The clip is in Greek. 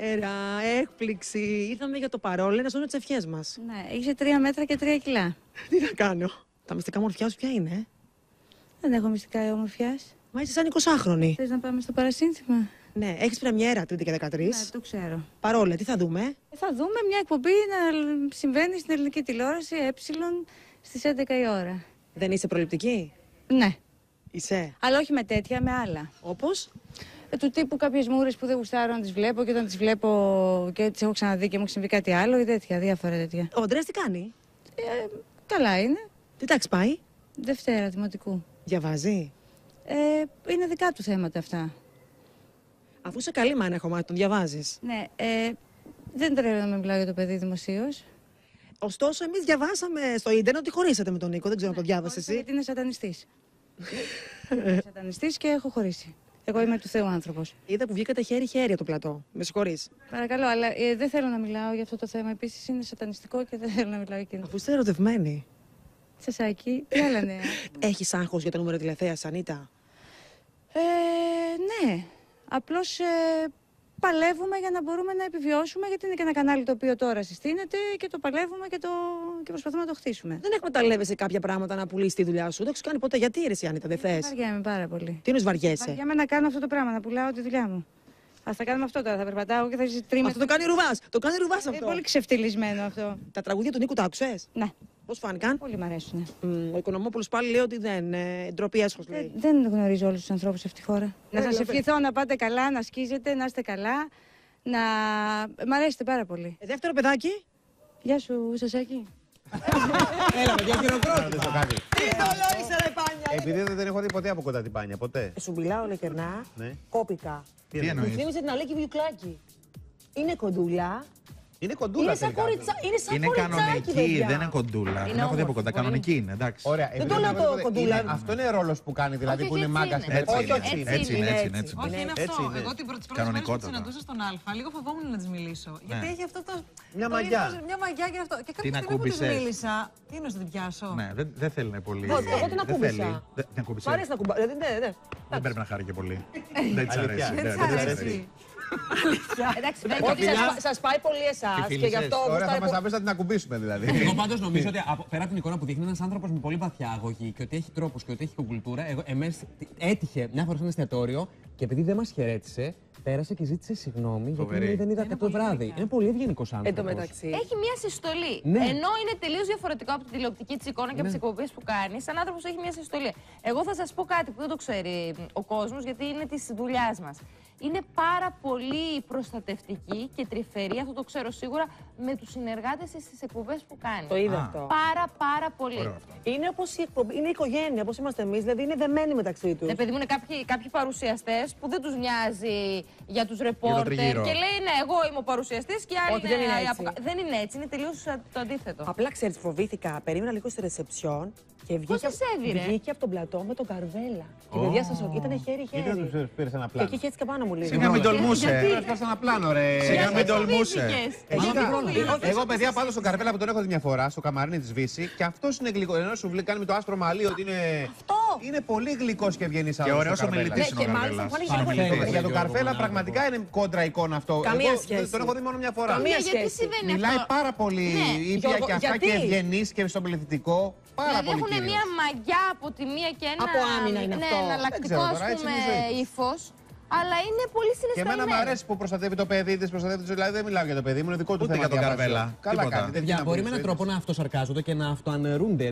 Έρα, έκπληξη. Ήρθαμε για το παρόλο να σώνω τι ευχέ μας. Ναι, είσαι τρία μέτρα και τρία κιλά. Τι να κάνω. Τα μυστικά μορφιά σου ποια είναι, ε; Δεν έχω μυστικά ομορφιάς. Μα είσαι σαν 20χρονη. Θες να πάμε στο παρασύνθημα; Ναι, έχεις πρεμιέρα Τρίτη και 13. Ναι, το ξέρω. Παρόλα, τι θα δούμε; Ε, Θα δούμε μια εκπομπή να συμβαίνει στην ελληνική τηλεόραση ε στις 11 η ώρα. Δεν είσαι προληπτική; Ναι, Είσαι; αλλά όχι με τέτοια, με άλλα. Όπως; Ε, του τύπου κάποιες μούρες που δεν γουστάρω να τις βλέπω και όταν τις βλέπω και τις έχω ξαναδεί και μου έχει συμβεί κάτι άλλο ή τέτοια, διάφορα τέτοια. Ο Αντρέας τι κάνει; Ε, καλά είναι. Τι τάξη πάει. Δευτέρα δημοτικού. Διαβάζει; Ε, είναι δικά του θέματα αυτά. Αφού είσαι καλή μάνα, έχω μάθει, τον διαβάζεις. Ναι, ε, δεν τρέλα να με μιλάω για το παιδί δημοσίως. Ωστόσο, εμείς διαβάσαμε στο ίντερνετ ότι χωρίσατε με τον Νίκο. Δεν ξέρω αν το διάβασες εσύ. Γιατί είναι σατανιστής. είναι σατανιστής και έχω χωρίσει. Εγώ είμαι του Θεού άνθρωπος. Είδα που βγήκατε χέρι-χέρι από το πλατό. Με συγχωρείς. Παρακαλώ, αλλά ε, δεν θέλω να μιλάω για αυτό το θέμα. Επίσης είναι σατανιστικό και δεν θέλω να μιλάω για εκείνο. Αφού είστε ερωτευμένοι. Σασάκι, τι άλλα νέα; Έχεις άγχος για το νούμερο τηλεθέας, Ανίτα; Ε, ναι. Απλώς ε, παλεύουμε για να μπορούμε να επιβιώσουμε, γιατί είναι και ένα κανάλι το οποίο τώρα συστήνεται και το παλεύουμε και, το... και προσπαθούμε να το χτίσουμε. Δεν εκμεταλλεύεσαι κάποια πράγματα να πουλήσεις τη δουλειά σου. Δεν έχεις κάνει ποτέ. Γιατί ρε, εσύ, Ανίτα, δεν θες; Βαριέμαι πάρα πολύ. Τι είναι βαριέσαι; Βαριέμαι να κάνω αυτό το πράγμα, να πουλάω τη δουλειά μου. Α θα κάνουμε αυτό τώρα. Θα περπατάω και θα είσαι τρίμηνε. Αυτό το κάνει ρουβάς. Το κάνει ρουβάς Είναι αυτό. πολύ ξεφτυλισμένο αυτό. Τα τραγούδια του Νίκου τα άκουσες; Ναι, Πώς φάνηκαν; πολύ μ' αρέσουν. Μ, ο Οικονομόπουλος πάλι λέει ότι δεν. Ε, ντροπή έσχος λέει. Ε, δεν γνωρίζω όλους τους ανθρώπους σε αυτή τη χώρα. Να Έλα, σας πες. ευχηθώ να πάτε καλά, να σκίζετε, να είστε καλά. Να. Μ' αρέσετε πάρα πολύ. Ε, δεύτερο παιδάκι. Γεια σου, Σασάκη. Έλα, παιδιά, χειροκρότημα. κάτι. Τι δολό είσαι, ρε πάνια. Επειδή δεν την έχω δει ποτέ από κοντά την πάνια, ποτέ. Σου μιλάω ειλικρινά. Ναι. Κόπηκα. Τι Τι εννοείς; Μου εννοείς. θύμισε την Αλέκη Βιουκλάκη. Είναι κοντούλα. Είναι κοντούλα Είναι σαν, τελικά. κοριτσα... είναι σαν Είναι κοριτσάκι, κανονική, παιδιά. δεν είναι κοντούλα. Είναι Δεν έχω δει από όμορφη, κοντά. πολύ. Κανονική είναι, εντάξει. Ωραία. Δεν επειδή το λέω δεν το έχω δει- κοντούλα. είναι- Αυτό είναι ρόλος που κάνει, δηλαδή Όχι, που είναι όχι, μάγκα έτσι στην είναι. Έτσι Όχι, είναι, όχι. έτσι είναι, έτσι είναι, έτσι Όχι, είναι. είναι Έτσι αυτό. είναι. Εγώ την πρώτη φορά που Κανονικότατα. συναντούσα στον Α, λίγο φοβόμουν να της μιλήσω. Γιατί έχει αυτό το. Μια το μαγιά. ύφος, Μια μαγιά και αυτό. Και κάποια Την στιγμή που της ακούμπησες. μίλησα. Τι εννοεί να την πιάσω; Ναι, δεν, δεν θέλει να είναι πολύ. Εγώ- εγώ την δεν ακούμπησα. θέλει. Δεν- Την ακούμπησε. Μ' αρέσει να κουμπά. Δηλαδή, ναι, ναι. Δεν πρέπει να χάρη και πολύ. Δεν της Αλήθεια. αρέσει. Δεν Ναι, της δεν της αρέσει. Εντάξει, όχι, σας, σας πάει πολύ εσάς Τη και φίλησες. γι' αυτό Ωραία, θα γουστάρει μας πολύ. αφήσει να την ακουμπήσουμε δηλαδή. Εγώ πάντως νομίζω ότι από, πέρα από την εικόνα που δείχνει ένας άνθρωπος με πολύ βαθιά αγωγή και ότι έχει τρόπους και ότι έχει κουλτούρα, εγώ, εμές, έτυχε μια φορά σε ένα εστιατόριο και επειδή δεν μας χαιρέτησε, πέρασε και ζήτησε συγγνώμη γιατί Φοβερή. λέει, δεν είδα το βράδυ. Είναι πολύ ευγενικός άνθρωπος. Εν τω μεταξύ. Έχει μια συστολή. Ναι. Ενώ είναι τελείως διαφορετικό από τη τηλεοπτική της εικόνα και από τις εκπομπές που κάνεις, σαν άνθρωπος έχει μια συστολή. Εγώ θα σας πω κάτι που δεν το ξέρει ο κόσμος, γιατί είναι της δουλειάς μας. Είναι πάρα πολύ προστατευτική και τρυφερή, αυτό το ξέρω σίγουρα, με τους συνεργάτες της στις εκπομπές που κάνει. Το είδα Α. αυτό. Πάρα πάρα πολύ. Ωραίο αυτό. Είναι όπως η εκπομπή, είναι η οικογένεια, όπως είμαστε εμείς, δηλαδή είναι δεμένοι μεταξύ τους. Ναι, παιδί μου, είναι κάποιοι, κάποιοι παρουσιαστές που δεν τους νοιάζει για τους ρεπόρτερ τριγύρω. και λέει Ναι, εγώ είμαι ο παρουσιαστής και άλλοι Όχι, δεν είναι έτσι. από κα- Δεν είναι έτσι, είναι τελείως το αντίθετο. Απλά ξέρεις, φοβήθηκα, περίμενα λίγο στη ρεσεψιόν και βγήκε, σε έβηρε; βγήκε από τον πλατό με τον Καρβέλα. Και Ω. παιδιά σας ήταν Γιατί δεν χέρι-χέρι. τους πήρες ένα Και πλάνο. εκεί είχε έτσι καπάνω μου λίγο. Σιγά μην τολμούσε. Πήρε ένα πλάνο, ρε. Σιγά μην τολμούσε. Φοβήθηκες. Γενικά, Φοβήθηκες. Εγώ, παιδιά, πάντω στον Καρβέλα που τον έχω δει μια φορά, στο καμαρίνι της Βύση, και αυτός είναι γλυκό. Ενώ σου βλέπει κάνει με το άσπρο μαλλί ότι είναι. Αυτό. Είναι πολύ γλυκός και ευγενή Και ωραίος ομιλητής Ναι, είναι ο και μάλιστα Καρβέλας. μου φάνηκε Ομιλητής. πολύ Για τον Γιώργο Καρφέλα Μονάδικο. πραγματικά είναι κόντρα εικόνα αυτό. Καμία Εγώ σχέση. Τον έχω δει μόνο μια φορά. Καμία Ναι, γιατί σχέση. συμβαίνει Μιλάει αυτό. πάρα πολύ Ναι. ήπια Γιώργο, και αυτά γιατί; και ευγενής και στον πληθυντικό. Πάρα Δηλαδή πολύ έχουν κύριος. μια μαγιά από τη μία και ένα. Από άμυνα είναι ναι, αυτό. εναλλακτικό Δεν ξέρω ας τώρα, έτσι πούμε είναι η ζωή. ύφος. Αλλά είναι πολύ Και εμένα συναισθαλμένο. μου αρέσει που προστατεύει το παιδί της, προστατεύει τη Δηλαδή δεν μιλάω για το παιδί μου, είναι δικό του Ούτε θέμα. για τον διαβάζω. Καρβέλα. Καλά Τίποτα. κάνει. δεν Παιδιά, είναι μπορεί με να έναν μπουν τρόπο να αυτοσαρκάζονται και να αυτοαναιρούνται